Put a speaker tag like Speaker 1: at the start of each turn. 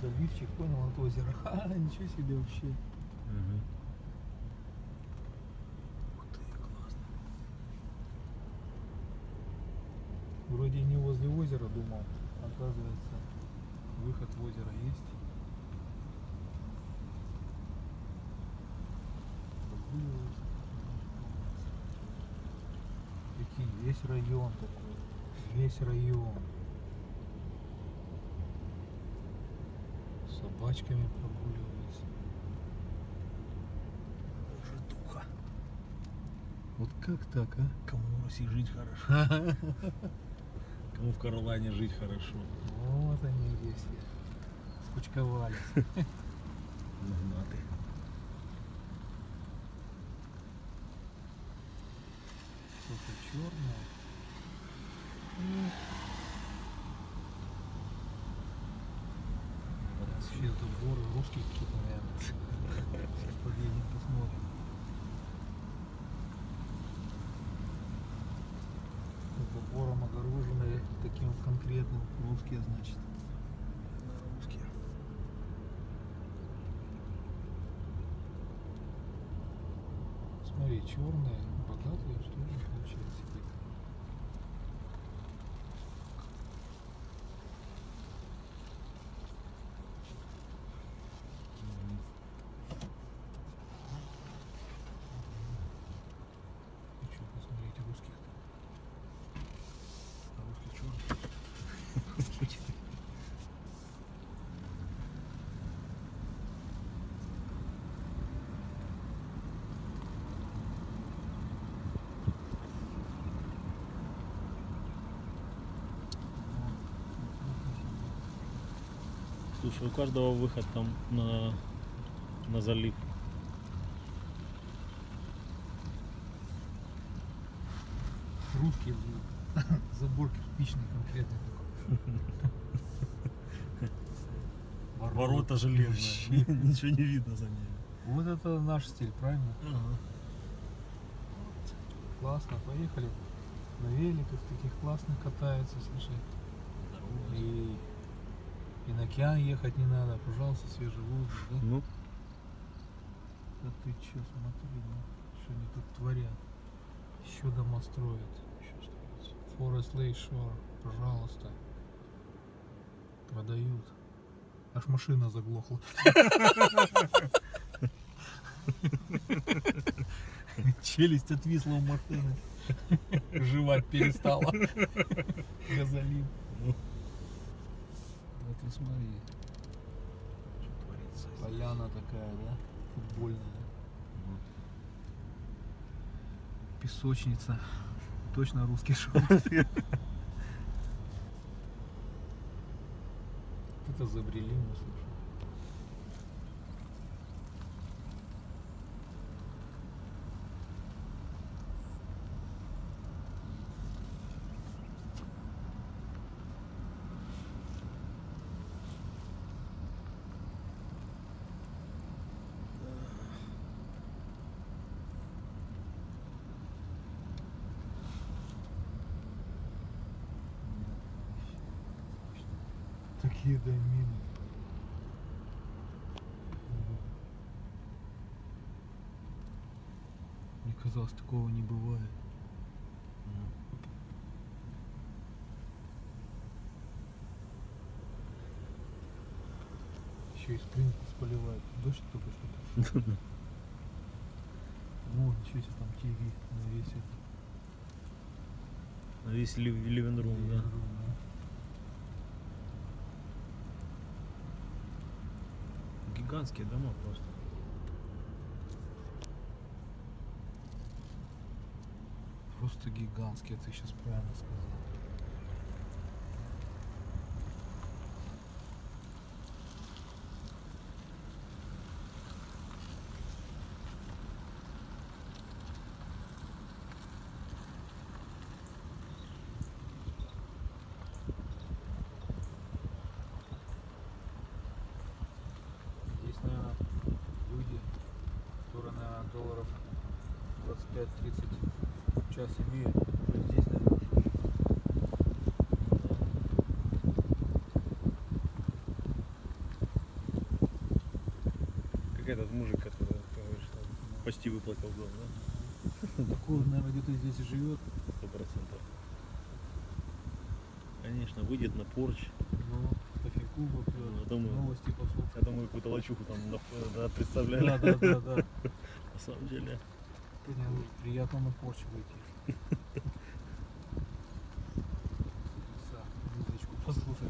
Speaker 1: заливчик, понял, от озера. Ха, ничего себе вообще.
Speaker 2: Мгм.
Speaker 1: Ух ты, классно. Вроде не возле озера думал, оказывается, выход в озеро есть. Прикинь, весь район такой, весь район. Собачками прогуливаются. Житуха. Вот как так, а?
Speaker 2: Кому в России жить хорошо. Кому в Каролайне жить хорошо.
Speaker 1: Вот они где все. Скучковались.
Speaker 2: Магнаты.
Speaker 1: Что-то черное. Горы русские какие-то, наверное. Сейчас подъедем, посмотрим. Это гором огороженные таким конкретным русские, значит.
Speaker 2: Русские.
Speaker 1: Смотри, черные, богатые, что ли, получается. какие-то. Ну что, посмотрите русских-то.
Speaker 2: А русские черные. Слушай, у каждого выход там на, на залив.
Speaker 1: Русский. Забор кирпичный конкретный такой.
Speaker 2: Ворота железные. Ничего не видно за ними.
Speaker 1: Вот это наш стиль, правильно? Классно, поехали. На великах таких классных катаются, слушай. И, и на океан ехать не надо, пожалуйста, свежий воздух, да?
Speaker 2: Ну,
Speaker 1: Да ты чё, смотри, ну, что они тут творят. Еще дома строят. Еще строятся. Forest Lake Shore, пожалуйста. Продают. Аж машина заглохла. Челюсть отвисла у машины. Жевать перестала. Газолин. Ты смотри.
Speaker 2: что творится здесь.
Speaker 1: Поляна такая, да? Футбольная. Песочница. Точно русский шелк. Это забрели мы, слушай. Такие домины. Мне казалось, такого не бывает. Еще и спринклс поливают. Дождь только что пошел. Ну, ничего себе там ТВ на весь
Speaker 2: Весь ливенрум, да.
Speaker 1: living room, да.
Speaker 2: Гигантские дома просто.
Speaker 1: Просто гигантский, ты сейчас правильно сказал. Здесь, наверное, люди, которые, наверное, долларов 25-30 в час имеют, уже здесь, наверное,
Speaker 2: Как этот мужик, который, говоришь, там, почти выплатил дом, да?
Speaker 1: Такой, наверное, где-то здесь и живет.
Speaker 2: Сто процентов. Конечно, выйдет на порч.
Speaker 1: Ну, кофейку
Speaker 2: Ну,
Speaker 1: попьет,
Speaker 2: думаю.
Speaker 1: новости послушает.
Speaker 2: Я думаю, какую-то лачуху там на- да, представляли.
Speaker 1: да, да, да.
Speaker 2: На самом деле
Speaker 1: сегодня приятно на порчу выйти. Послушай.